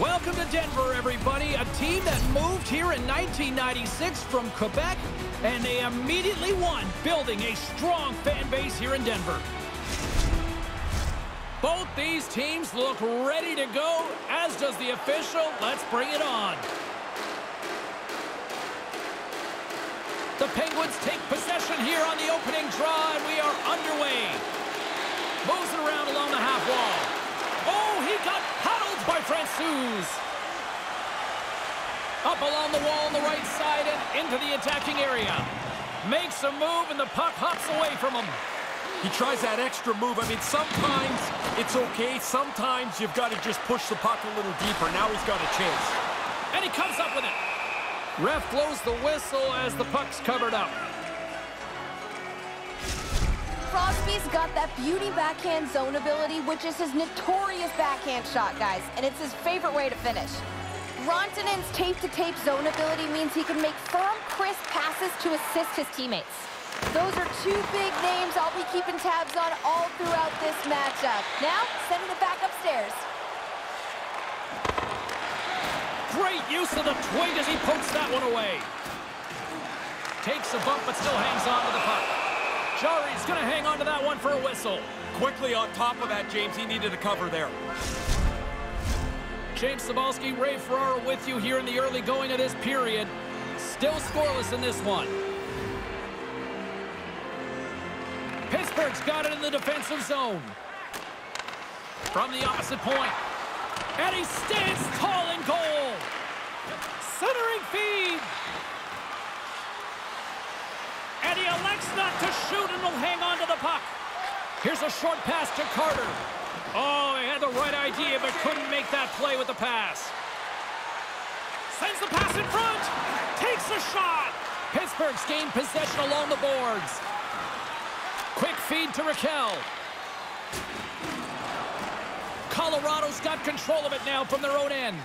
Welcome to Denver, everybody. A team that moved here in 1996 from Quebec, and they immediately won, building a strong fan base here in Denver. Both these teams look ready to go, as does the official. Let's bring it on. The Penguins take possession here on the opening draw, and we are underway. Moves it around along the half wall. Oh, he got by Francouz. Up along the wall on the right side and into the attacking area. Makes a move, and the puck hops away from him. He tries that extra move. I mean, sometimes it's okay. Sometimes you've got to just push the puck a little deeper. Now he's got a chance. And he comes up with it. Ref blows the whistle as the puck's covered up. Crosby's got that beauty backhand zone ability, which is his notorious backhand shot, guys, and it's his favorite way to finish. Rantanen's tape-to-tape zone ability means he can make firm, crisp passes to assist his teammates. Those are two big names I'll be keeping tabs on all throughout this matchup. Now, sending it back upstairs. Great use of the twig as he pokes that one away. Takes a bump but still hangs on to the puck. Jarry's going to hang on to that one for a whistle. Quickly on top of that, James. He needed a cover there. James Cybulski, Ray Ferraro with you here in the early going of this period. Still scoreless in this one. Pittsburgh's got it in the defensive zone. From the opposite point. And he stands tall in goal. Centering feed. And he elects not to shoot and will hang on to the puck. Here's a short pass to Carter. Oh, he had the right idea, but couldn't make that play with the pass. Sends the pass in front. Takes a shot. Pittsburgh's gained possession along the boards. Quick feed to Rakell. Colorado's got control of it now from their own end.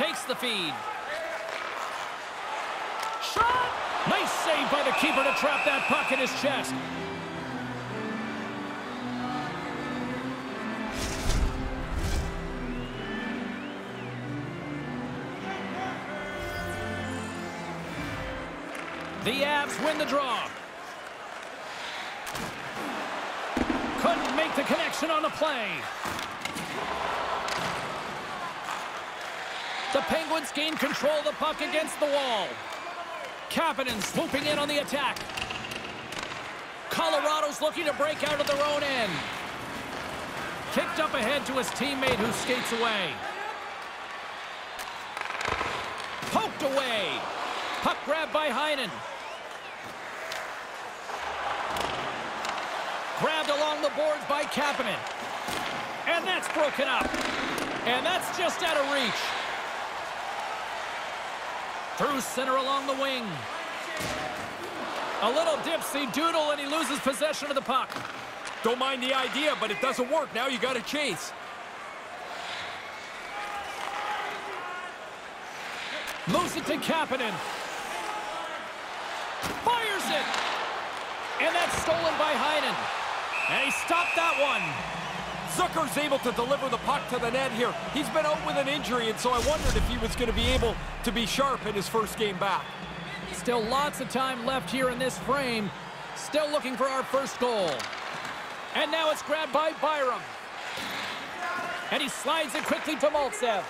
Takes the feed. Shot! Nice save by the keeper to trap that puck in his chest. The Avs win the draw. Couldn't make the connection on the play. The Penguins gain control of the puck against the wall. Kapanen swooping in on the attack. Colorado's looking to break out of their own end. Kicked up ahead to his teammate who skates away. Poked away. Puck grabbed by Heinen. Grabbed along the boards by Kapanen. And that's broken up. And that's just out of reach. Through center along the wing. A little dipsy doodle and he loses possession of the puck. Don't mind the idea, but it doesn't work. Now you got to chase. Moves it to Kapanen. Fires it. And that's stolen by Heinen. And he stopped that one. Zucker's able to deliver the puck to the net here. He's been out with an injury, and so I wondered if he was going to be able to be sharp in his first game back. Still lots of time left here in this frame. Still looking for our first goal. And now it's grabbed by Byram. And he slides it quickly to Maltsev.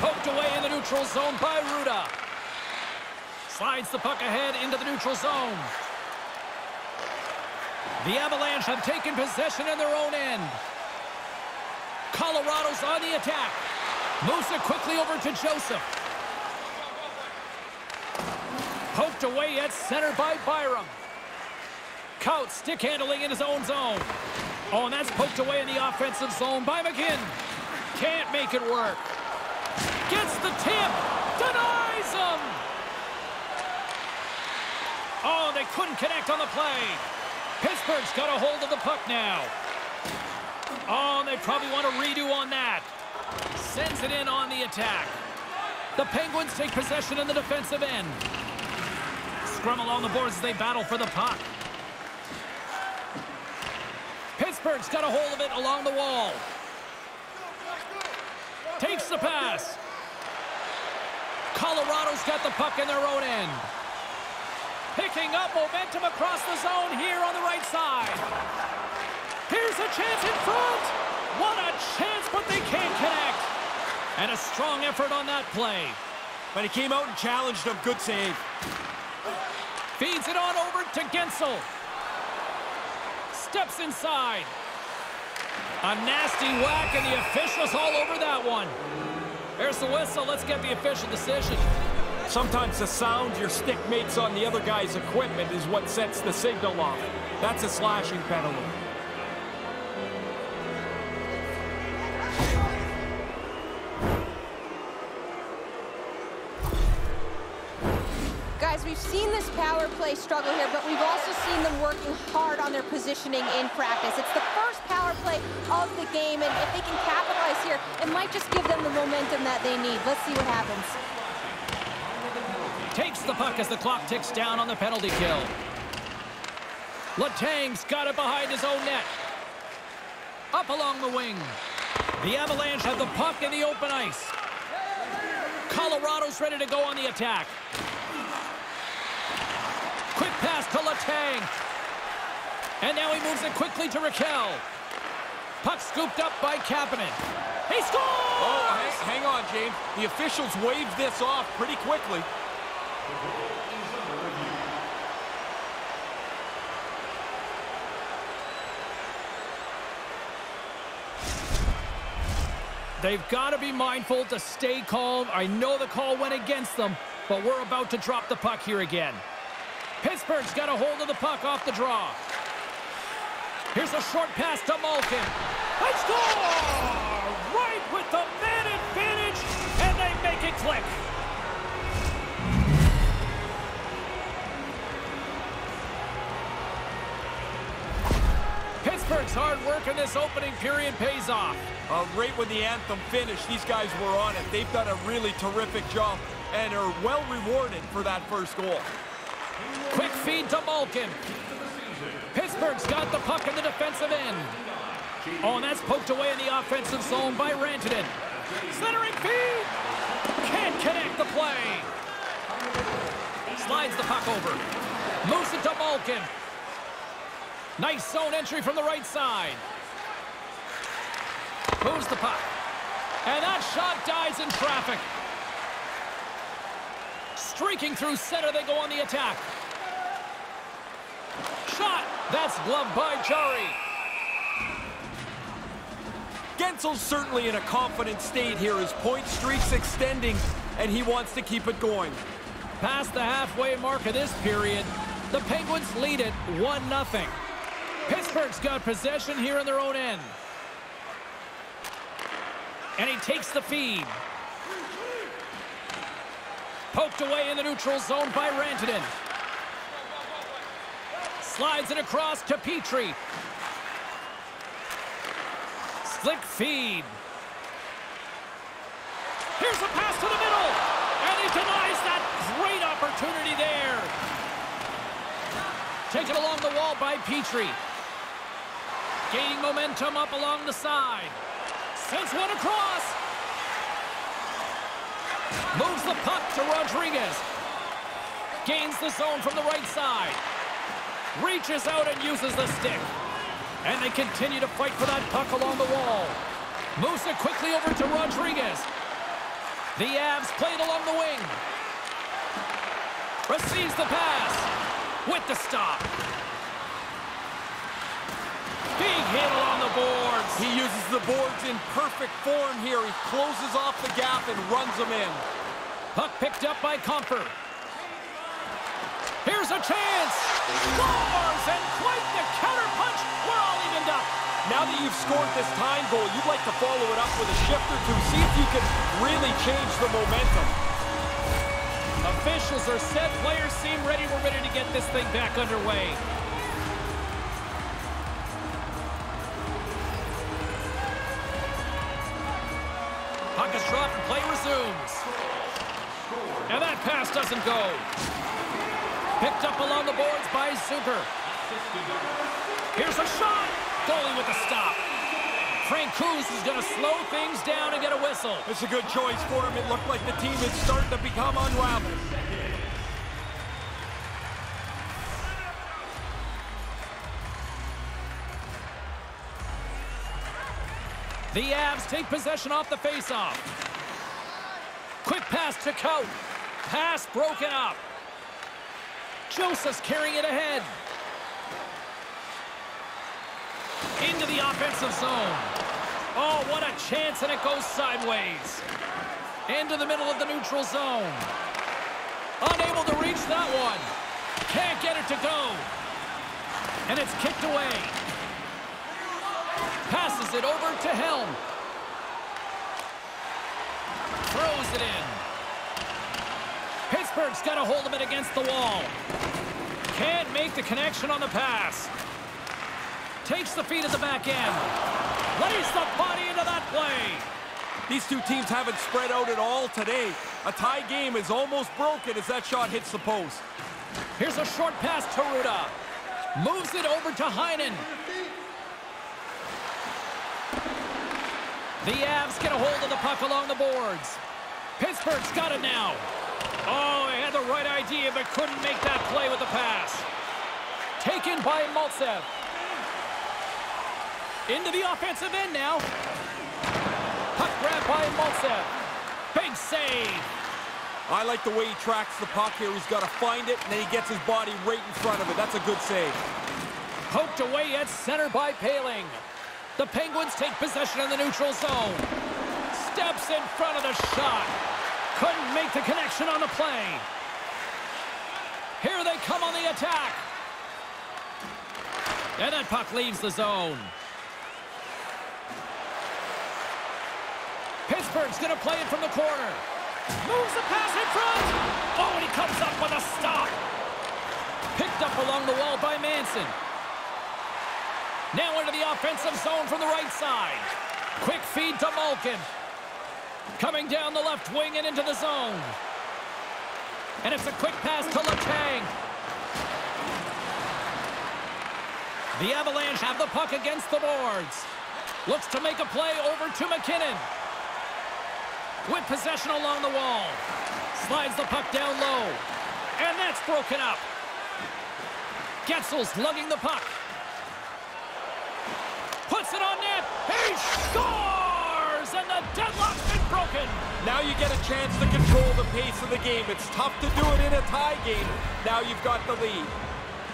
Poked away in the neutral zone by Rutta. Slides the puck ahead into the neutral zone. The Avalanche have taken possession in their own end. Colorado's on the attack. Moves it quickly over to Joseph. Poked away at center by Byram. Cout stick handling in his own zone. Oh, and that's poked away in the offensive zone by McGinn. Can't make it work. Gets the tip. Denies him. Oh, they couldn't connect on the play. Pittsburgh's got a hold of the puck now. Oh, they probably want to redo on that. Sends it in on the attack. The Penguins take possession in the defensive end. Scrum along the boards as they battle for the puck. Pittsburgh's got a hold of it along the wall. Takes the pass. Colorado's got the puck in their own end. Picking up momentum across the zone here on the right side. Here's a chance in front. What a chance, but they can't connect. And a strong effort on that play. But he came out and challenged him. Good save. Feeds it on over to Guentzel. Steps inside. A nasty whack, and the official's all over that one. There's the whistle. Let's get the official decision. Sometimes the sound your stick makes on the other guy's equipment is what sets the signal off. That's a slashing penalty. Guys, we've seen this power play struggle here, but we've also seen them working hard on their positioning in practice. It's the first power play of the game, and if they can capitalize here, it might just give them the momentum that they need. Let's see what happens. Takes the puck as the clock ticks down on the penalty kill. Letang's got it behind his own net. Up along the wing. The Avalanche have the puck in the open ice. Colorado's ready to go on the attack. Quick pass to Letang. And now he moves it quickly to Rakell. Puck scooped up by Kapanen. He scores! Oh, hang, hang on, James. The officials waved this off pretty quickly. They've got to be mindful to stay calm. I know the call went against them, but we're about to drop the puck here again. Pittsburgh's got a hold of the puck off the draw. Here's a short pass to Malkin. They score! Right with the man advantage, and they make it click. Pittsburgh's hard work in this opening period pays off. Uh, right when the anthem finished, these guys were on it. They've done a really terrific job and are well rewarded for that first goal. Quick feed to Malkin. Pittsburgh's got the puck in the defensive end. Oh, and that's poked away in the offensive zone by Rantanen. Centering feed. Can't connect the play. Slides the puck over. Moves it to Malkin. Nice zone entry from the right side. Moves the puck. And that shot dies in traffic. Streaking through center, they go on the attack. Shot! That's gloved by Jarry. Guentzel's certainly in a confident state here. His point streak's extending, and he wants to keep it going. Past the halfway mark of this period, the Penguins lead it 1-0. Pittsburgh's got possession here in their own end. And he takes the feed. Poked away in the neutral zone by Rantanen. Slides it across to Petry. Slick feed. Here's a pass to the middle. And he denies that great opportunity there. Taken along the wall by Petry. Gaining momentum up along the side. Sends one across. Moves the puck to Rodrigues. Gains the zone from the right side. Reaches out and uses the stick. And they continue to fight for that puck along the wall. Moves it quickly over to Rodrigues. The Avs played along the wing. Receives the pass. With the stop. Big hit along the boards. He uses the boards in perfect form here. He closes off the gap and runs them in. Puck picked up by Compher. Here's a chance. Scores and quite the counter punch. We're all evened up. Now that you've scored this time goal, you'd like to follow it up with a shift or two. See if you can really change the momentum. Officials are set. Players seem ready. We're ready to get this thing back underway. Resumes. And that pass doesn't go. Picked up along the boards by Zucker. Here's a shot. Goalie with a stop. Francouz is going to slow things down and get a whistle. It's a good choice for him. It looked like the team is starting to become unraveled. The Avs take possession off the faceoff. Quick pass to Coat. Pass broken up. Joseph's carrying it ahead. Into the offensive zone. Oh, what a chance, and it goes sideways. Into the middle of the neutral zone. Unable to reach that one. Can't get it to go. And it's kicked away. Passes it over to Helm. Throws it in. Pittsburgh's got a hold of it against the wall. Can't make the connection on the pass. Takes the feet at the back end. Lays the body into that play. These two teams haven't spread out at all today. A tie game is almost broken as that shot hits the post. Here's a short pass to Rutta. Moves it over to Heinen. The Avs get a hold of the puck along the boards. Pittsburgh's got it now. Oh, he had the right idea, but couldn't make that play with the pass. Taken by Maltsev. Into the offensive end now. Puck grab by Maltsev. Big save. I like the way he tracks the puck here. He's got to find it, and then he gets his body right in front of it. That's a good save. Poked away at center by Poehling. The Penguins take possession in the neutral zone. Steps in front of the shot. Couldn't make the connection on the play. Here they come on the attack. And that puck leaves the zone. Pittsburgh's going to play it from the corner. Moves the pass in front. Oh, and he comes up with a stop. Picked up along the wall by Manson. Now into the offensive zone from the right side. Quick feed to Malkin. Coming down the left wing and into the zone. And it's a quick pass to Letang. The Avalanche have the puck against the boards. Looks to make a play over to MacKinnon. With possession along the wall. Slides the puck down low. And that's broken up. Guentzel's lugging the puck. Puts it on net. He scores! And the deadlock's been broken. Now you get a chance to control the pace of the game. It's tough to do it in a tie game. Now you've got the lead.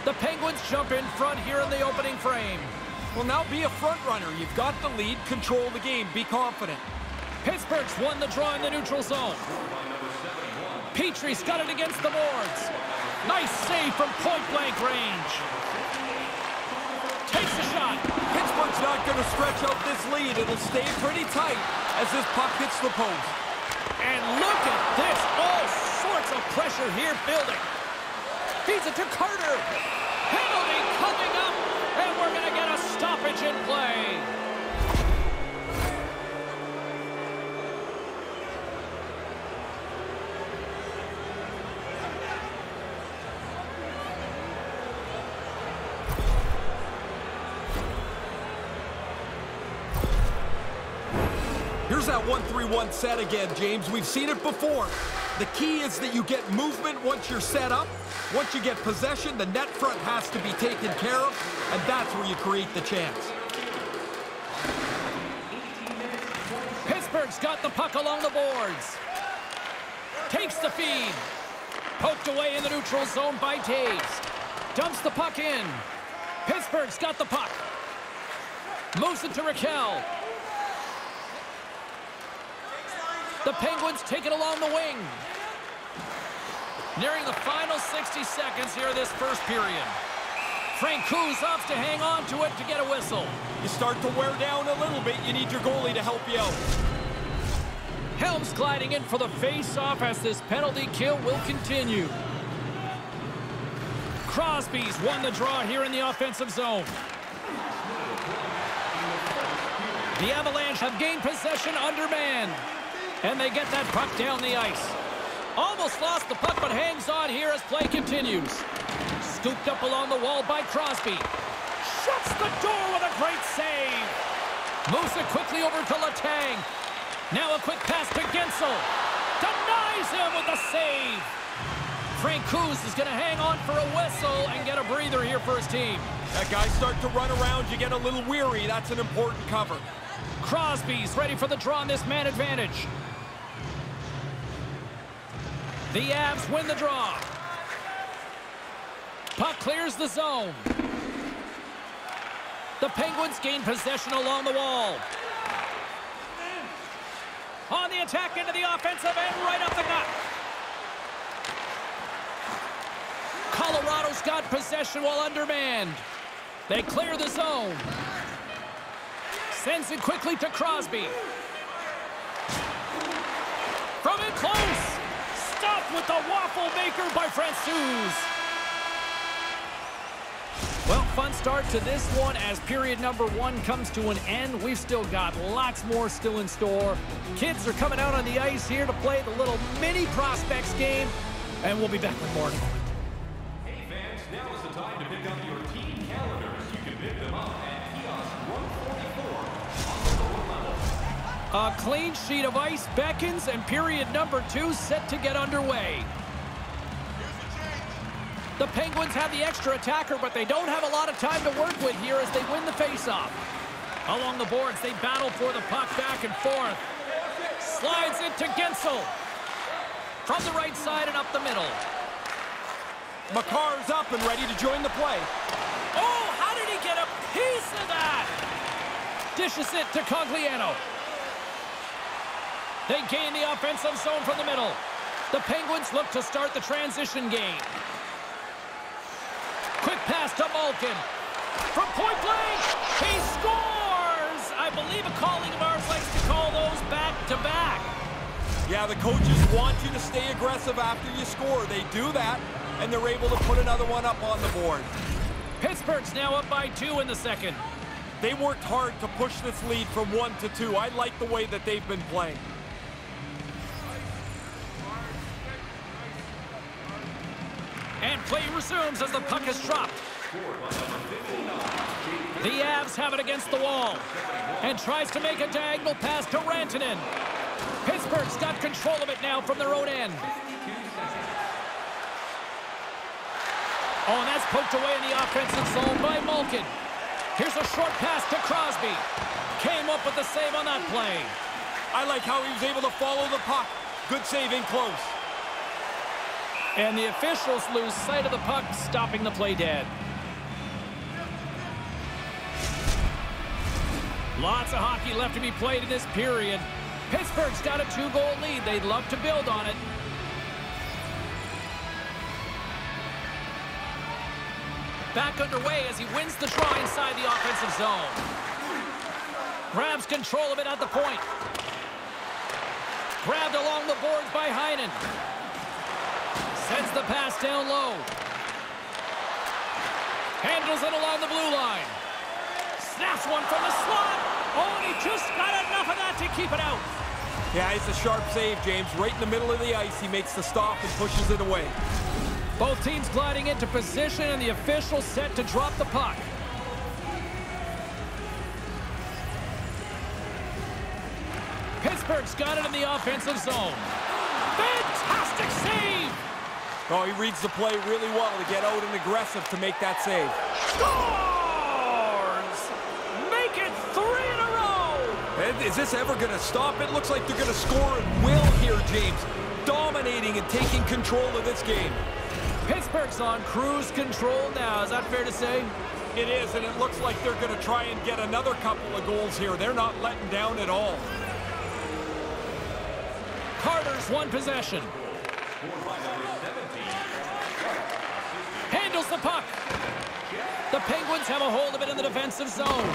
The Penguins jump in front here in the opening frame. Well, now be a front runner. You've got the lead. Control the game. Be confident. Pittsburgh's won the draw in the neutral zone. Petry's got it against the boards. Nice save from point-blank range. Takes the shot. Pittsburgh's not going to stretch out this lead. It'll stay pretty tight as this puck hits the post. And look at this. All sorts of pressure here building. Feeds it to Carter. Penalty coming up. And we're going to get a stoppage in play. 1-3-1 set again, James. We've seen it before. The key is that you get movement once you're set up. Once you get possession, the net front has to be taken care of, and that's where you create the chance. Pittsburgh's got the puck along the boards. Takes the feed. Poked away in the neutral zone by Toews. Dumps the puck in. Pittsburgh's got the puck. Moves it to Rakell. The Penguins take it along the wing. Nearing the final 60 seconds here of this first period. Francouz opts to hang on to it to get a whistle. You start to wear down a little bit. You need your goalie to help you out. Helms gliding in for the face-off as this penalty kill will continue. Crosby's won the draw here in the offensive zone. The Avalanche have gained possession under man. And they get that puck down the ice. Almost lost the puck, but hangs on here as play continues. Scooped up along the wall by Crosby. Shuts the door with a great save. Moves it quickly over to Letang. Now a quick pass to Guentzel. Denies him with a save. Francouz is going to hang on for a whistle and get a breather here for his team. That guy start to run around, you get a little weary. That's an important cover. Crosby's ready for the draw on this man advantage. The Avs win the draw. Puck clears the zone. The Penguins gain possession along the wall. On the attack into the offensive end, right up the gut. Colorado's got possession while undermanned. They clear the zone. Sends it quickly to Crosby. From in close. With the waffle maker by Francouz. Well, fun start to this one as period number one comes to an end. We've still got lots more still in store. Kids are coming out on the ice here to play the little mini prospects game, and we'll be back with more. Hey fans, now is the time to pick up your team calendars. You can pick them up A clean sheet of ice beckons, and period number two set to get underway. The Penguins have the extra attacker, but they don't have a lot of time to work with here as they win the faceoff. Along the boards, they battle for the puck back and forth. Slides it to Guentzel. From the right side and up the middle. Makar's up and ready to join the play. Oh, how did he get a piece of that? Dishes it to Cogliano. They gain the offensive zone from the middle. The Penguins look to start the transition game. Quick pass to Malkin. From point blank, he scores! I believe a colleague of ours likes to call those back-to-back. -back. Yeah, the coaches want you to stay aggressive after you score. They do that, and they're able to put another one up on the board. Pittsburgh's now up by two in the second. They worked hard to push this lead from one to two. I like the way that they've been playing. And play resumes as the puck is dropped. The Avs have it against the wall. And tries to make a diagonal pass to Rantanen. Pittsburgh's got control of it now from their own end. Oh, and that's poked away in the offensive zone by Malkin. Here's a short pass to Crosby. Came up with the save on that play. I like how he was able to follow the puck. Good save in close. And the officials lose sight of the puck, stopping the play dead. Lots of hockey left to be played in this period. Pittsburgh's got a two-goal lead. They'd love to build on it. Back underway as he wins the draw inside the offensive zone. Grabs control of it at the point. Grabbed along the boards by Heinen. Sends the pass down low. Handles it along the blue line. Snaps one from the slot. Oh, and he just got enough of that to keep it out. Yeah, it's a sharp save, James. Right in the middle of the ice, he makes the stop and pushes it away. Both teams gliding into position, and the official set to drop the puck. Pittsburgh's got it in the offensive zone. Fantastic save! Oh, he reads the play really well to get out and aggressive to make that save. Scores! Make it three in a row! And is this ever going to stop? It looks like they're going to score at will here, James. Dominating and taking control of this game. Pittsburgh's on cruise control now. Is that fair to say? It is, and it looks like they're going to try and get another couple of goals here. They're not letting down at all. Carter's one possession. Handles the puck. The Penguins have a hold of it in the defensive zone.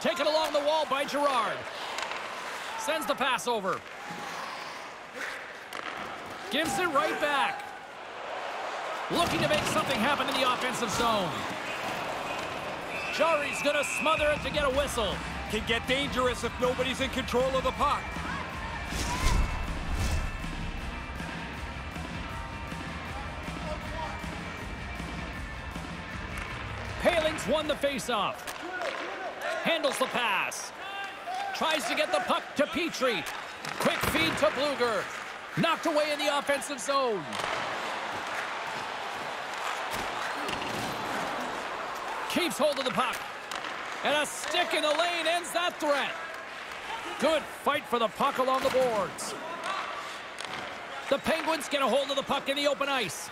Taken along the wall by Girard. Sends the pass over. Gives it right back. Looking to make something happen in the offensive zone. Jarry's going to smother it to get a whistle. Can get dangerous if nobody's in control of the puck. Won the faceoff. Handles the pass. Tries to get the puck to Petry. Quick feed to Blueger. Knocked away in the offensive zone. Keeps hold of the puck. And a stick in the lane ends that threat. Good fight for the puck along the boards. The Penguins get a hold of the puck in the open ice.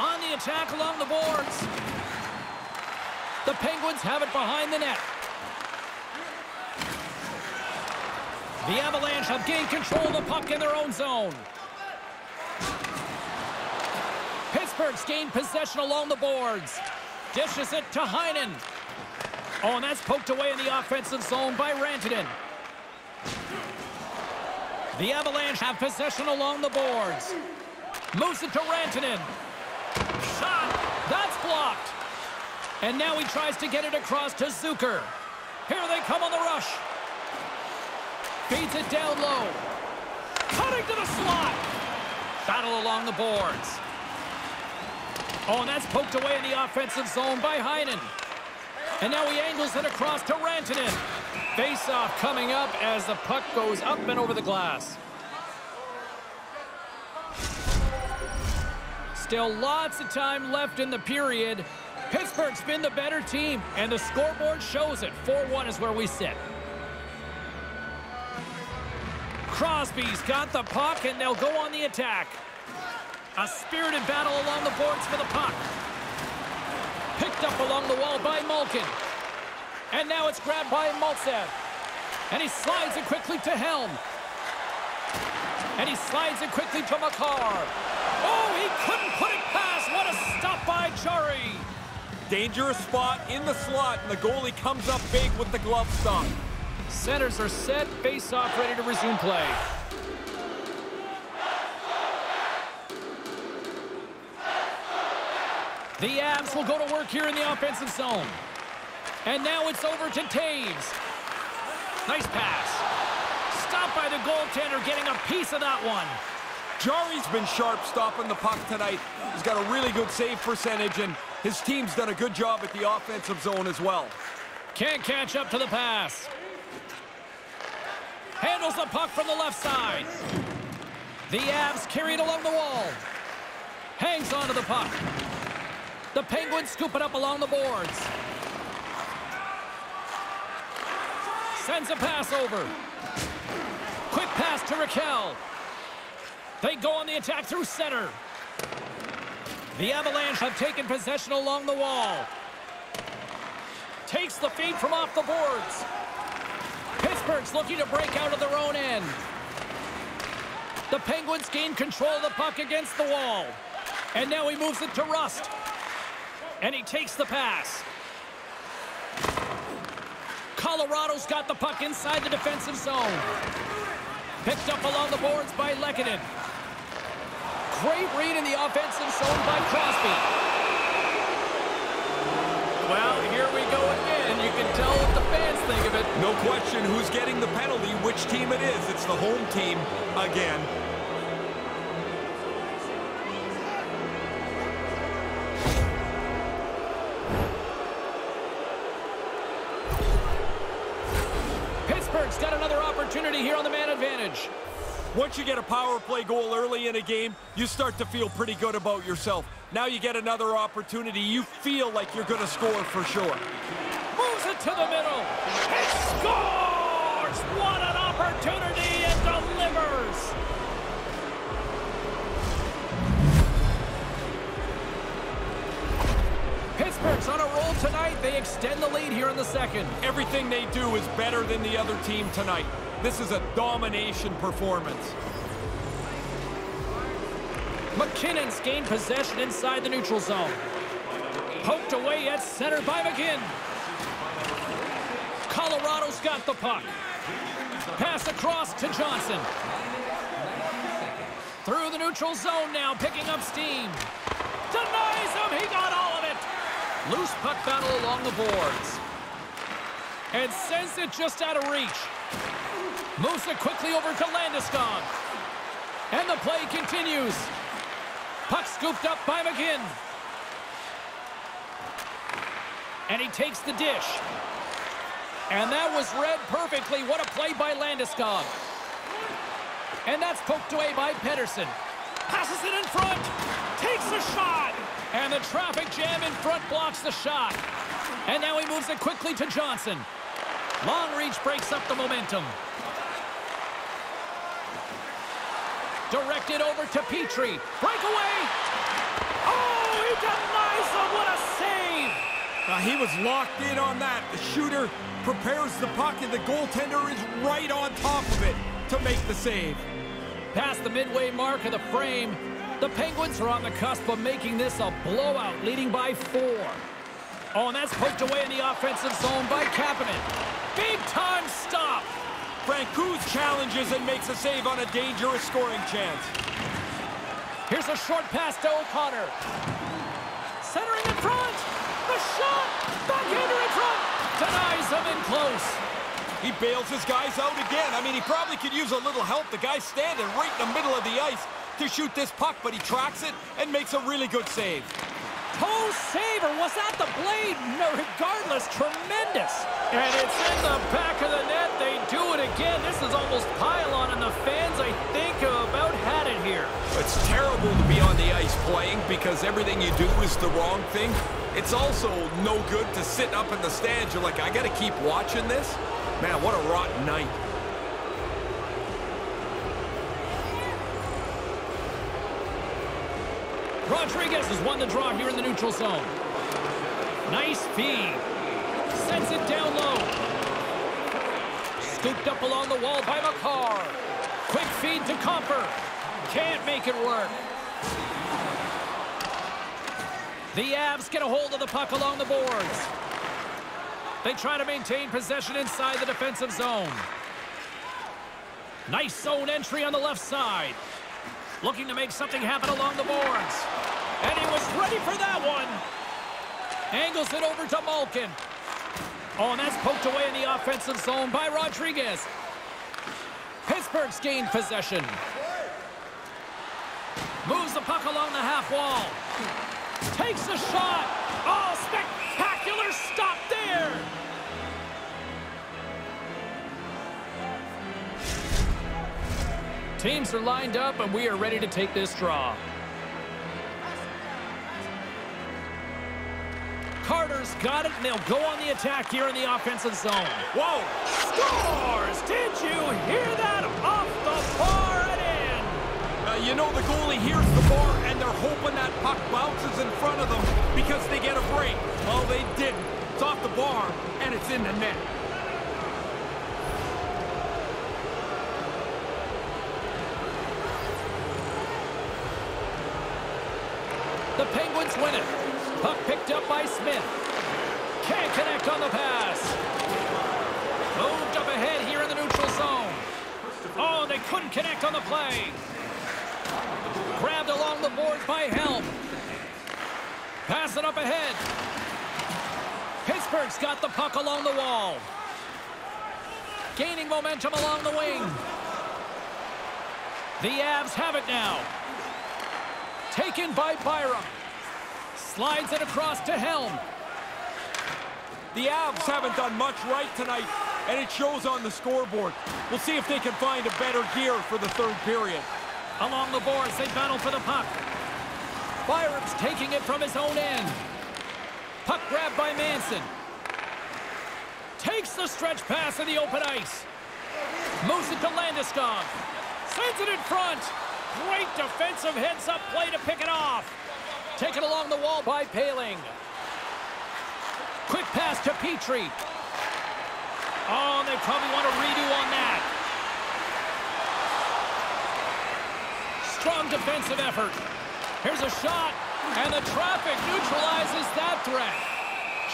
On the attack along the boards. The Penguins have it behind the net. The Avalanche have gained control of the puck in their own zone. Pittsburgh's gained possession along the boards. Dishes it to Heinen. Oh, and that's poked away in the offensive zone by Rantanen. The Avalanche have possession along the boards. Moves it to Rantanen. Shot. That's blocked. And now he tries to get it across to Zucker. Here they come on the rush. Feeds it down low. Cutting to the slot. Battle along the boards. Oh, and that's poked away in the offensive zone by Heinen. And now he angles it across to Rantanen. Face-off coming up as the puck goes up and over the glass. Still lots of time left in the period. Pittsburgh's been the better team, and the scoreboard shows it. 4-1 is where we sit. Crosby's got the puck, and they'll go on the attack. A spirited battle along the boards for the puck. Picked up along the wall by Malkin. And now it's grabbed by Maltsev. And he slides it quickly to Helm. And he slides it quickly to Makar. Oh, he couldn't put it past. What a stop by Jarry. Dangerous spot in the slot, and the goalie comes up big with the glove stop. Centers are set, face-off ready to resume play. The Avs will go to work here in the offensive zone. And now it's over to Toews. Nice pass. Stopped by the goaltender, getting a piece of that one. Jarry's been sharp stopping the puck tonight. He's got a really good save percentage, and his team's done a good job at the offensive zone as well. Can't catch up to the pass. Handles the puck from the left side. The Avs carry it along the wall. Hangs onto the puck. The Penguins scoop it up along the boards. Sends a pass over. Quick pass to Rakell. They go on the attack through center. The Avalanche have taken possession along the wall. Takes the feed from off the boards. Pittsburgh's looking to break out of their own end. The Penguins gain control of the puck against the wall. And now he moves it to Rust. And he takes the pass. Colorado's got the puck inside the defensive zone. Picked up along the boards by Lehkonen. Great read in the offensive zone by Crosby. Well, here we go again. You can tell what the fans think of it. No question who's getting the penalty, which team it is. It's the home team again. Pittsburgh's got another opportunity here on the man advantage. Once you get a power play goal early in a game, you start to feel pretty good about yourself. Now you get another opportunity. You feel like you're going to score for sure. Moves it to the middle. It scores! What an opportunity it delivers! Pittsburgh's on a roll tonight. They extend the lead here in the second. Everything they do is better than the other team tonight. This is a domination performance. MacKinnon's gained possession inside the neutral zone. Poked away at center by McGinn. Colorado's got the puck. Pass across to Johnson. Through the neutral zone now, picking up steam. Denies him, he got all of it. Loose puck battle along the boards. And sends it just out of reach. Moves it quickly over to Landeskog. And the play continues. Puck scooped up by McGinn. And he takes the dish. And that was read perfectly. What a play by Landeskog. And that's poked away by Pettersson. Passes it in front. Takes the shot. And the traffic jam in front blocks the shot. And now he moves it quickly to Johnson. Long reach breaks up the momentum. Directed over to Petry. Breakaway. Oh, he denies him. What a save. Uh, he was locked in on that. The shooter prepares the puck, and the goaltender is right on top of it to make the save. Past the midway mark of the frame, the Penguins are on the cusp of making this a blowout, leading by four. Oh, and that's poked away in the offensive zone by Kapanen. Big time stop. Francouz challenges and makes a save on a dangerous scoring chance. Here's a short pass to O'Connor. Centering in front. The shot. Backhander in front. Denies him in close. He bails his guys out again. I mean, he probably could use a little help. The guy's standing right in the middle of the ice to shoot this puck, but he tracks it and makes a really good save. Toe saver. Was that the blade? No, regardless, tremendous. And it's in the back of the net. They do it again. This is almost pylon, and the fans, I think, have about had it here. It's terrible to be on the ice playing because everything you do is the wrong thing. It's also no good to sit up in the stands. You're like, I got to keep watching this. Man, what a rotten night. Rodrigues has won the draw here in the neutral zone. Nice feed. Sends it down low. Scooped up along the wall by Makar. Quick feed to Compher. Can't make it work. The Avs get a hold of the puck along the boards. They try to maintain possession inside the defensive zone. Nice zone entry on the left side. Looking to make something happen along the boards. And he was ready for that one. Angles it over to Malkin. Oh, and that's poked away in the offensive zone by Rodrigues. Pittsburgh's gained possession. Moves the puck along the half wall. Takes a shot. Oh, spectacular Teams are lined up, and we are ready to take this draw. Carter's got it, and they'll go on the attack here in the offensive zone. Whoa! Scores! Did you hear that? Off the bar and in! Uh, you know the goalie hears the bar, and they're hoping that puck bounces in front of them because they get a break. Well, they didn't. It's off the bar, and it's in the net. The Penguins win it. Puck picked up by Smith. Can't connect on the pass. Moved up ahead here in the neutral zone. Oh, they couldn't connect on the play. Grabbed along the boards by Helm. Pass it up ahead. Pittsburgh's got the puck along the wall. Gaining momentum along the wing. The Avs have it now. Taken by Byram. Slides it across to Helm. The Avs haven't done much right tonight, and it shows on the scoreboard. We'll see if they can find a better gear for the third period. Along the boards, they battle for the puck. Byram's taking it from his own end. Puck grabbed by Manson. Takes the stretch pass in the open ice. Moves it to Landeskog. Sends it in front. Great defensive heads-up play to pick it off. Taken along the wall by Poehling. Quick pass to Petry. Oh, they probably want to redo on that. Strong defensive effort. Here's a shot, and the traffic neutralizes that threat.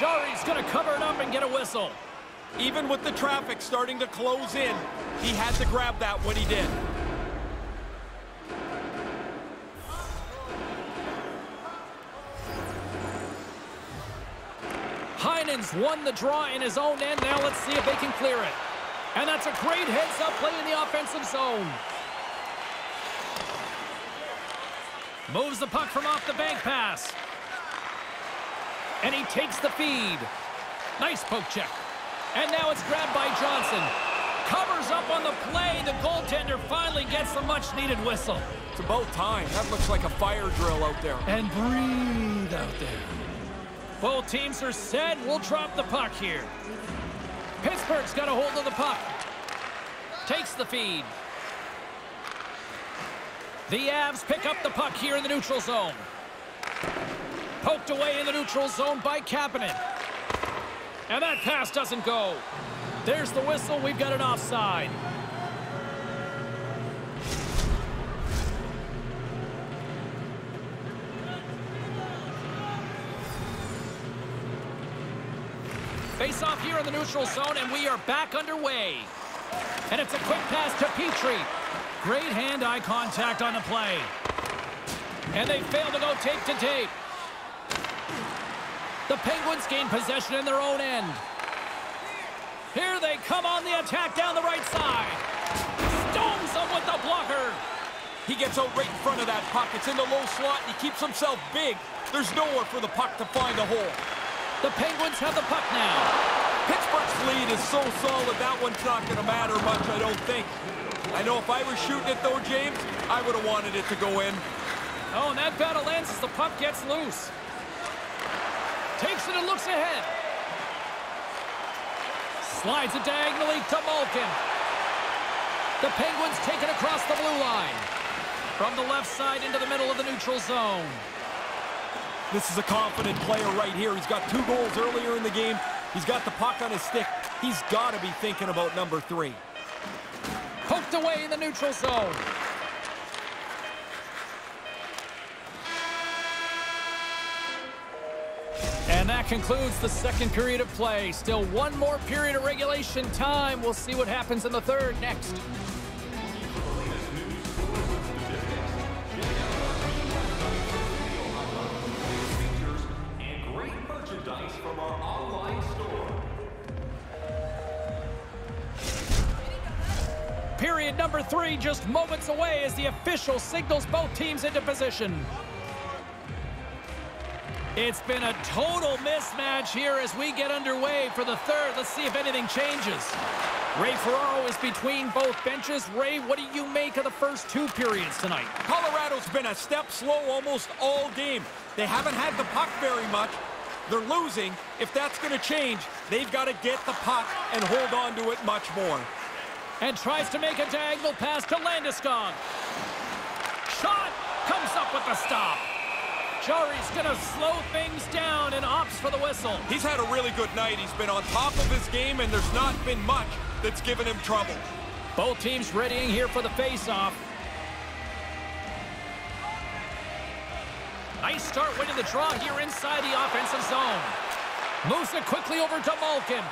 Jarry's going to cover it up and get a whistle. Even with the traffic starting to close in, he had to grab that when he did. Heinen's won the draw in his own end. Now let's see if they can clear it. And that's a great heads-up play in the offensive zone. Moves the puck from off the bank pass. And he takes the feed. Nice poke check. And now it's grabbed by Johnson. Covers up on the play. The goaltender finally gets the much-needed whistle. It's about time. That looks like a fire drill out there. And breathe out there. Both teams are set. We'll drop the puck here. Pittsburgh's got a hold of the puck. Takes the feed. The Avs pick up the puck here in the neutral zone. Poked away in the neutral zone by Kapanen. And that pass doesn't go. There's the whistle. We've got an offside. Face off here in the neutral zone, and we are back underway. And it's a quick pass to Petry. Great hand-eye contact on the play. And they fail to go tape to tape. The Penguins gain possession in their own end. Here they come on the attack down the right side. Stones them with the blocker. He gets out right in front of that puck. It's in the low slot. He keeps himself big. There's nowhere for the puck to find a hole. The Penguins have the puck now. Pittsburgh's lead is so solid, that one's not going to matter much, I don't think. I know if I was shooting it, though, James, I would have wanted it to go in. Oh, and that battle ends as the puck gets loose. Takes it and looks ahead. Slides it diagonally to Malkin. The Penguins take it across the blue line. From the left side into the middle of the neutral zone. This is a confident player right here. He's got two goals earlier in the game. He's got the puck on his stick. He's got to be thinking about number three. Poked away in the neutral zone. And that concludes the second period of play. Still one more period of regulation time. We'll see what happens in the third next. From our online store. Period number three just moments away as the official signals both teams into position. It's been a total mismatch here as we get underway for the third. Let's see if anything changes. Ray Ferraro is between both benches. Ray, what do you make of the first two periods tonight? Colorado's been a step slow almost all game. They haven't had the puck very much. They're losing. If that's going to change, they've got to get the puck and hold on to it much more. And tries to make a diagonal pass to Landeskog. Shot comes up with the stop. Jarry's going to slow things down and opts for the whistle. He's had a really good night. He's been on top of his game, and there's not been much that's given him trouble. Both teams readying here for the face-off. Nice start winning the draw here inside the offensive zone. Moves it quickly over to Malkin.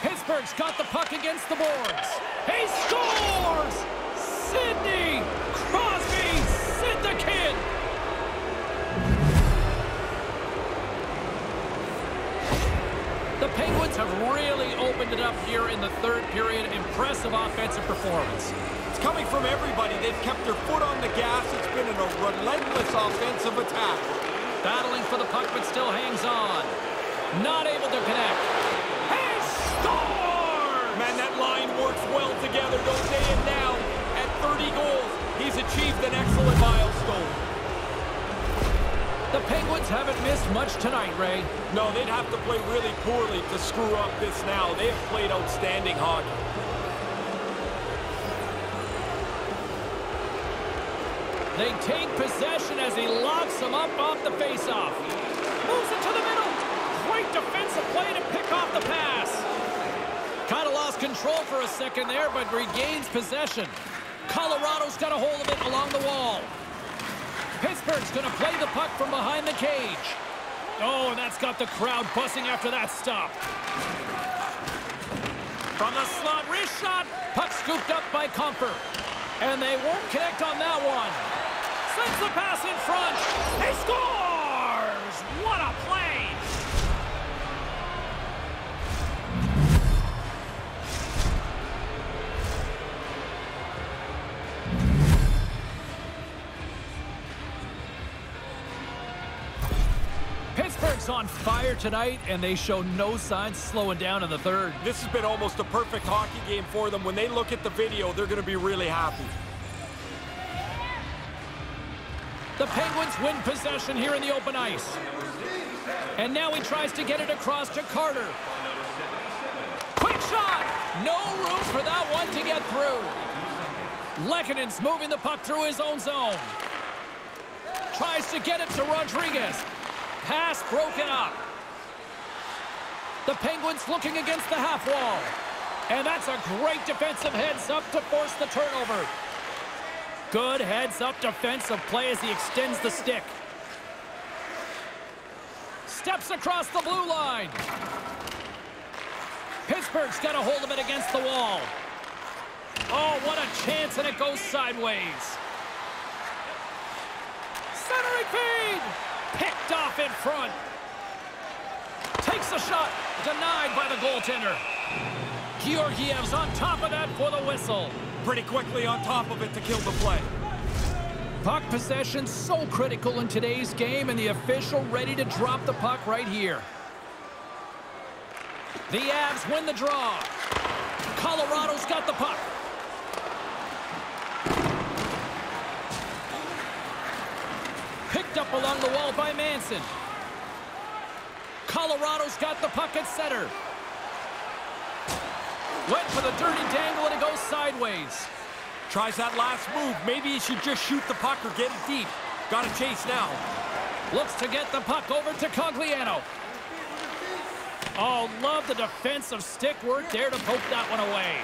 Pittsburgh's got the puck against the boards. He scores! Sidney Crosby, Sid the Penguins have really opened it up here in the third period. Impressive offensive performance. It's coming from everybody. They've kept their foot on the gas. It's been in a relentless offensive attack. Battling for the puck, but still hangs on. Not able to connect. He scores! Man, that line works well together, don't they? And now, at 30 goals, he's achieved an excellent milestone. The Penguins haven't missed much tonight, Ray. No, they'd have to play really poorly to screw up this now. They have played outstanding hockey. They take possession as he locks him up off the faceoff. Moves it to the middle. Great defensive play to pick off the pass. Kind of lost control for a second there, but regains possession. Colorado's got a hold of it along the wall. Pittsburgh's going to play the puck from behind the cage. Oh, and that's got the crowd buzzing after that stop. From the slot, wrist shot. Puck scooped up by Compher. And they won't connect on that one. Sends the pass in front. He scores! What a play! Pittsburgh's on fire tonight, and they show no signs slowing down in the third. This has been almost a perfect hockey game for them. When they look at the video, they're going to be really happy. The Penguins win possession here in the open ice. And now he tries to get it across to Carter. Quick shot! No room for that one to get through. Lehkonen's moving the puck through his own zone. Tries to get it to Rodrigues. Pass broken up. The Penguins looking against the half wall. And that's a great defensive heads up to force the turnover. Good heads-up defensive play as he extends the stick. Steps across the blue line. Pittsburgh's got a hold of it against the wall. Oh, what a chance, and it goes sideways. Centering feed! Picked off in front. Takes the shot. Denied by the goaltender. Georgiev's on top of that for the whistle pretty quickly on top of it to kill the play. Puck possession so critical in today's game, and the official ready to drop the puck right here. The Avs win the draw. Colorado's got the puck. Picked up along the wall by Manson. Colorado's got the puck at center. Went for the dirty dangle, and it goes sideways. Tries that last move. Maybe he should just shoot the puck or get it deep. Got to chase now. Looks to get the puck over to Cogliano. Oh, love the defensive stick work there to poke that one away.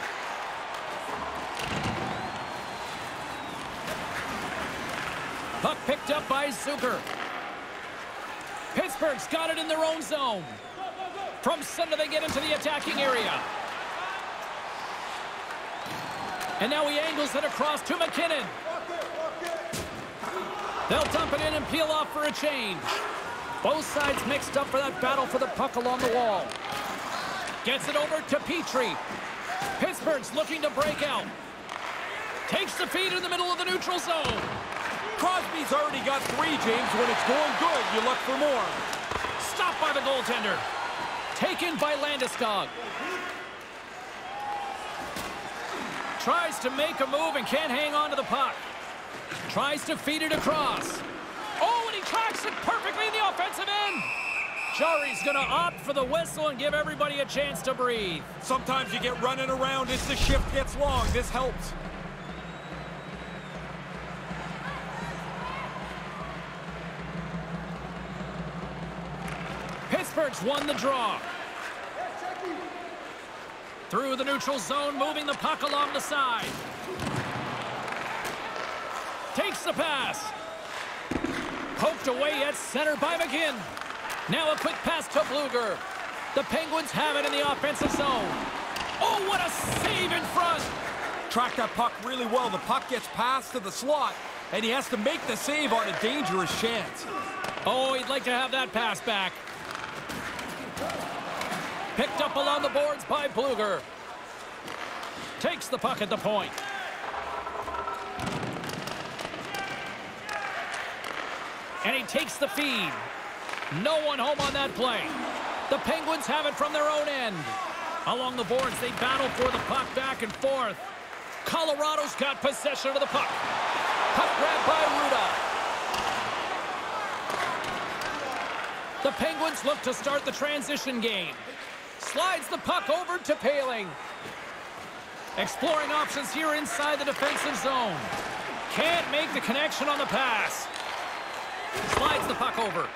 Puck picked up by Zucker. Pittsburgh's got it in their own zone. From center, they get into the attacking area. And now he angles it across to MacKinnon. They'll dump it in and peel off for a change. Both sides mixed up for that battle for the puck along the wall. Gets it over to Petry. Pittsburgh's looking to break out. Takes the feed in the middle of the neutral zone. Crosby's already got three, James. When it's going good, you look for more. Stopped by the goaltender. Taken by Landeskog. Tries to make a move and can't hang on to the puck. Tries to feed it across. Oh, and he tracks it perfectly in the offensive end. Jarry's going to opt for the whistle and give everybody a chance to breathe. Sometimes you get running around as the shift gets long. This helps. Pittsburgh's won the draw. Through the neutral zone, moving the puck along the side. Takes the pass. Poked away at center by McGinn. Now a quick pass to Blueger. The Penguins have it in the offensive zone. Oh, what a save in front. Track that puck really well. The puck gets passed to the slot, and he has to make the save on a dangerous chance. Oh, he'd like to have that pass back. Picked up along the boards by Blueger. Takes the puck at the point. And he takes the feed. No one home on that play. The Penguins have it from their own end. Along the boards, they battle for the puck back and forth. Colorado's got possession of the puck. Puck grabbed by Rutta. The Penguins look to start the transition game. Slides the puck over to Poehling. Exploring options here inside the defensive zone. Can't make the connection on the pass. Slides the puck over.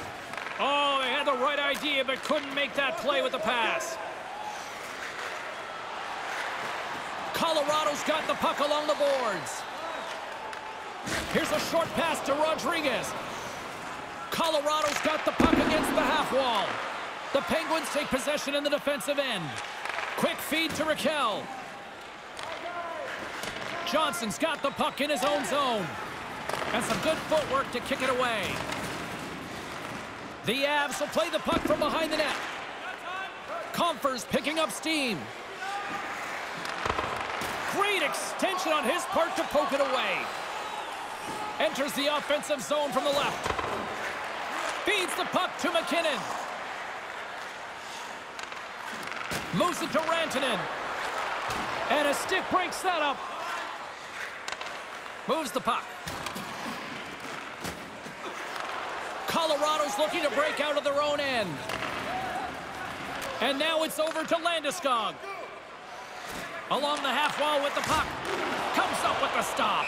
Oh, they had the right idea, but couldn't make that play with the pass. Colorado's got the puck along the boards. Here's a short pass to Rodrigues. Colorado's got the puck against the half wall. The Penguins take possession in the defensive end. Quick feed to Rakell. Johnson's got the puck in his own zone. And some good footwork to kick it away. The Avs will play the puck from behind the net. Compher's picking up steam. Great extension on his part to poke it away. Enters the offensive zone from the left. Feeds the puck to MacKinnon. Moves it to Rantanen. And a stick breaks that up. Moves the puck. Colorado's looking to break out of their own end. And now it's over to Landeskog. Along the half wall with the puck. Comes up with the stop.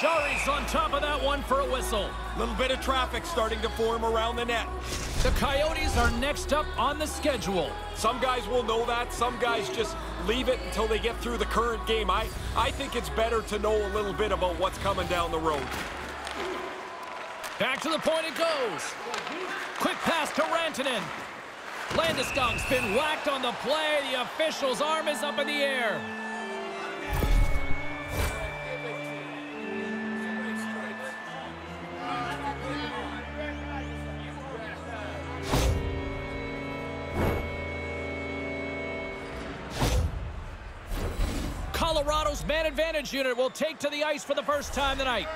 Jarry's on top of that one for a whistle. Little bit of traffic starting to form around the net. The Coyotes are next up on the schedule. Some guys will know that. Some guys just leave it until they get through the current game. I, I think it's better to know a little bit about what's coming down the road. Back to the point it goes. Quick pass to Rantanen. Landeskog's been whacked on the play. The official's arm is up in the air. Colorado's man advantage unit will take to the ice for the first time tonight.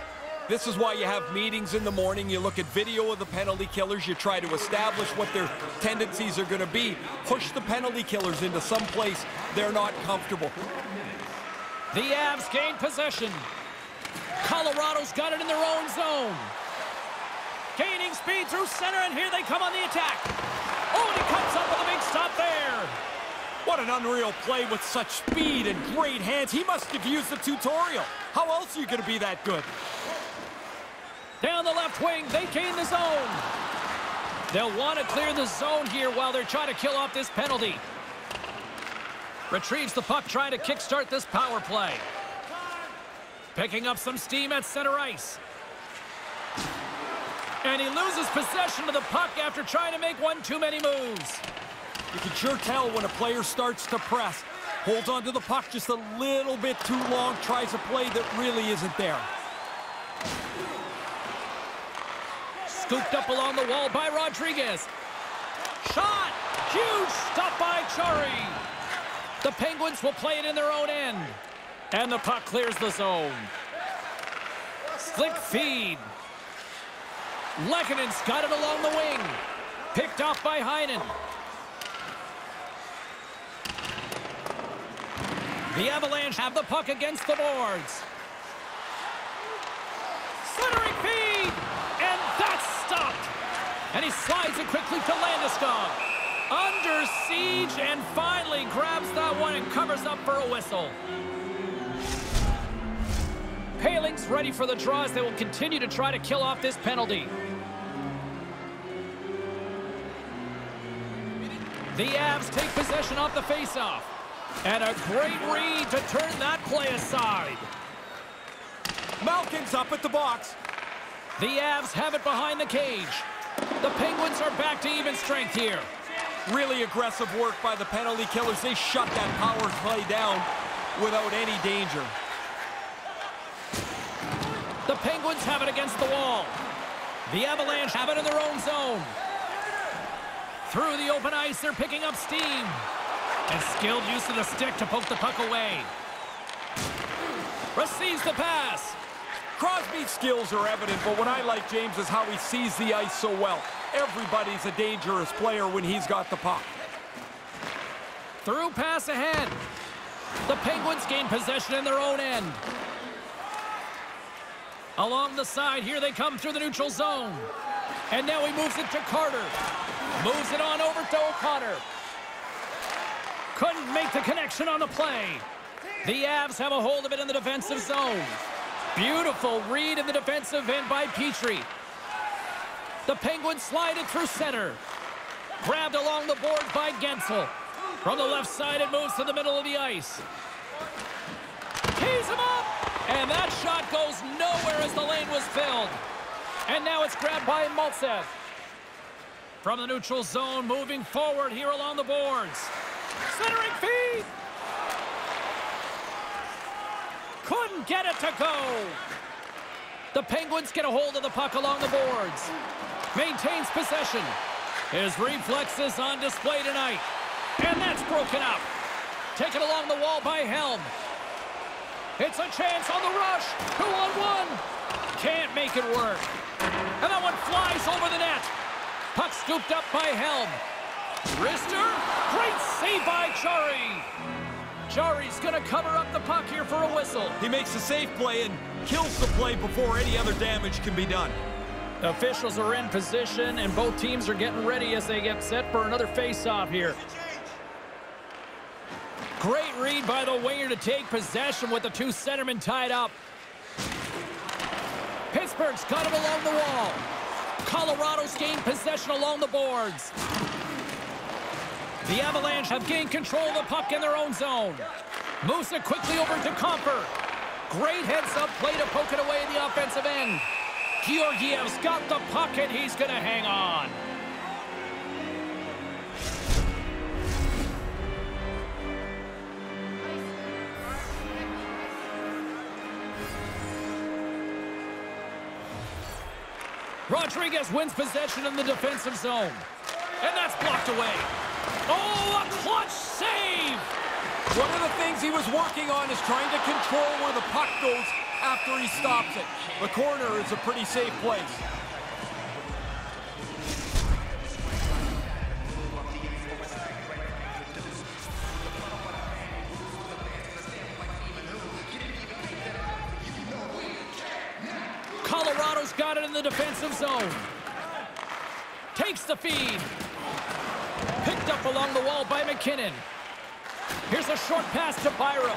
This is why you have meetings in the morning. You look at video of the penalty killers. You try to establish what their tendencies are going to be. Push the penalty killers into some place they're not comfortable. The Avs gain possession. Colorado's got it in their own zone. Gaining speed through center, and here they come on the attack. Oh, and he comes up with a big stop there. What an unreal play with such speed and great hands. He must have used the tutorial. How else are you going to be that good? Down the left wing, they gain the zone. They'll want to clear the zone here while they're trying to kill off this penalty. Retrieves the puck, trying to kickstart this power play. Picking up some steam at center ice. And he loses possession of the puck after trying to make one too many moves. You can sure tell when a player starts to press. Holds onto the puck just a little bit too long, tries a play that really isn't there. Scooped up along the wall by Rodrigues. Shot! Huge stop by Jarry. The Penguins will play it in their own end. And the puck clears the zone. Slick feed. Lehkonen's got it along the wing. Picked off by Heinen. The Avalanche have the puck against the boards. Centering feed! And that's stopped! And he slides it quickly to Landeskog. Under siege and finally grabs that one and covers up for a whistle. Poehling's ready for the draws. They will continue to try to kill off this penalty. The Avs take possession off the faceoff. And a great read to turn that play aside. Malkin's up at the box. The Avs have it behind the cage. The Penguins are back to even strength here. Really aggressive work by the penalty killers. They shut that power play down without any danger. The Penguins have it against the wall. The Avalanche have it in their own zone. Through the open ice, they're picking up steam. And skilled use of the stick to poke the puck away. Receives the pass. Crosby's skills are evident, but what I like, James, is how he sees the ice so well. Everybody's a dangerous player when he's got the puck. Through pass ahead. The Penguins gain possession in their own end. Along the side, here they come through the neutral zone. And now he moves it to Carter. Moves it on over to O'Connor. Couldn't make the connection on the play. The Avs have a hold of it in the defensive zone. Beautiful read in the defensive end by Petry. The Penguins slide it through center. Grabbed along the board by Guentzel. From the left side, it moves to the middle of the ice. Tees him up! And that shot goes nowhere as the lane was filled. And now it's grabbed by Maltsev. From the neutral zone, moving forward here along the boards. Centering feed! Couldn't get it to go! The Penguins get a hold of the puck along the boards. Maintains possession. His reflexes on display tonight. And that's broken up. Taken along the wall by Helm. It's a chance on the rush. Two on one. Can't make it work. And that one flies over the net. Puck scooped up by Helm. Rister, great save by Jarry's going to cover up the puck here for a whistle. He makes a safe play and kills the play before any other damage can be done. Officials are in position, and both teams are getting ready as they get set for another face-off here. Great read by the winger to take possession with the two centermen tied up. Pittsburgh's got it along the wall. Colorado's gained possession along the boards. The Avalanche have gained control of the puck in their own zone. Moves it quickly over to Compher. Great heads-up play to poke it away in the offensive end. Georgiev's got the puck, and he's going to hang on. Rodrigues wins possession in the defensive zone. And that's blocked away. Oh, a clutch save! One of the things he was working on is trying to control where the puck goes after he stops it. The corner is a pretty safe place. Colorado's got it in the defensive zone. Takes the feed. Picked up along the wall by MacKinnon. Here's a short pass to Byram.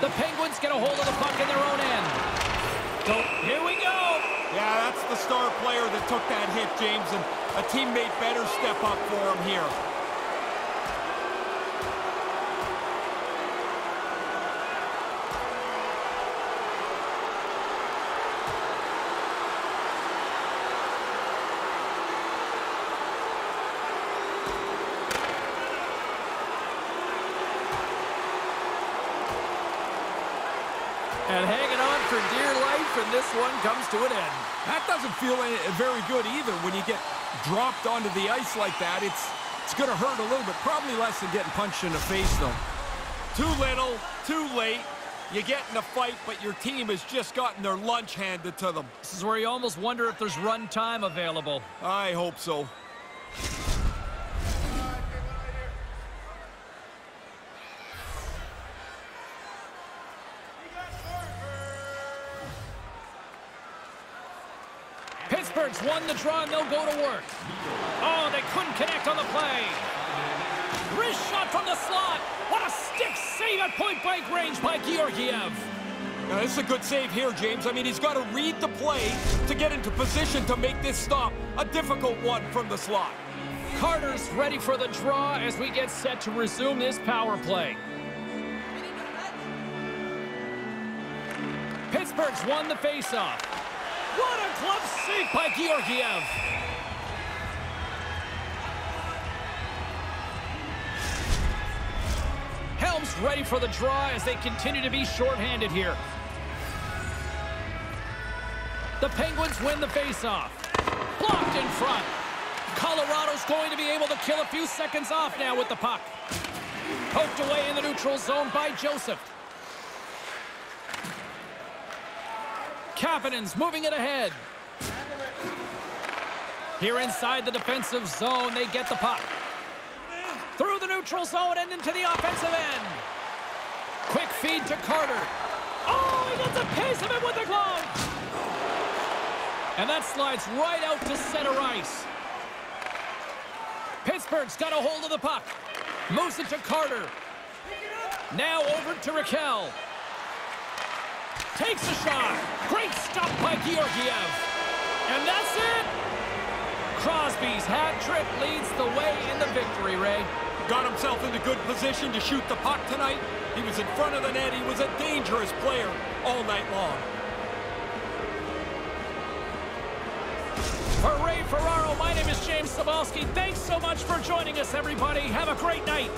The Penguins get a hold of the puck in their own end. Go. Here we go. Yeah, that's the star player that took that hit, James, and a teammate better step up for him here. And hanging on for dear life, and this one comes to an end. That doesn't feel very good either when you get dropped onto the ice like that. It's it's going to hurt a little bit. Probably less than getting punched in the face, though. Too little, too late. You get in a fight, but your team has just gotten their lunch handed to them. This is where you almost wonder if there's run time available. I hope so. Won the draw, and they'll go to work. Oh, they couldn't connect on the play. Wrist shot from the slot. What a stick save at point-blank range by Georgiev. Now, this is a good save here, James. I mean, he's got to read the play to get into position to make this stop. A difficult one from the slot. Carter's ready for the draw as we get set to resume this power play. Pittsburgh's won the faceoff. What a glove save by Georgiev. Helms ready for the draw as they continue to be shorthanded here. The Penguins win the faceoff. Blocked in front. Colorado's going to be able to kill a few seconds off now with the puck. Poked away in the neutral zone by Joseph. Moving it ahead. Here inside the defensive zone, they get the puck. Through the neutral zone and into the offensive end. Quick feed to Carter. Oh, he gets a piece of it with the glove. And that slides right out to center ice. Pittsburgh's got a hold of the puck. Moves it to Carter. Now over to Rakell. Takes a shot. Great stop by Georgiev. And that's it. Crosby's hat trick leads the way in the victory, Ray. Got himself into good position to shoot the puck tonight. He was in front of the net. He was a dangerous player all night long. For Ray Ferraro, my name is James Cybulski. Thanks so much for joining us, everybody. Have a great night.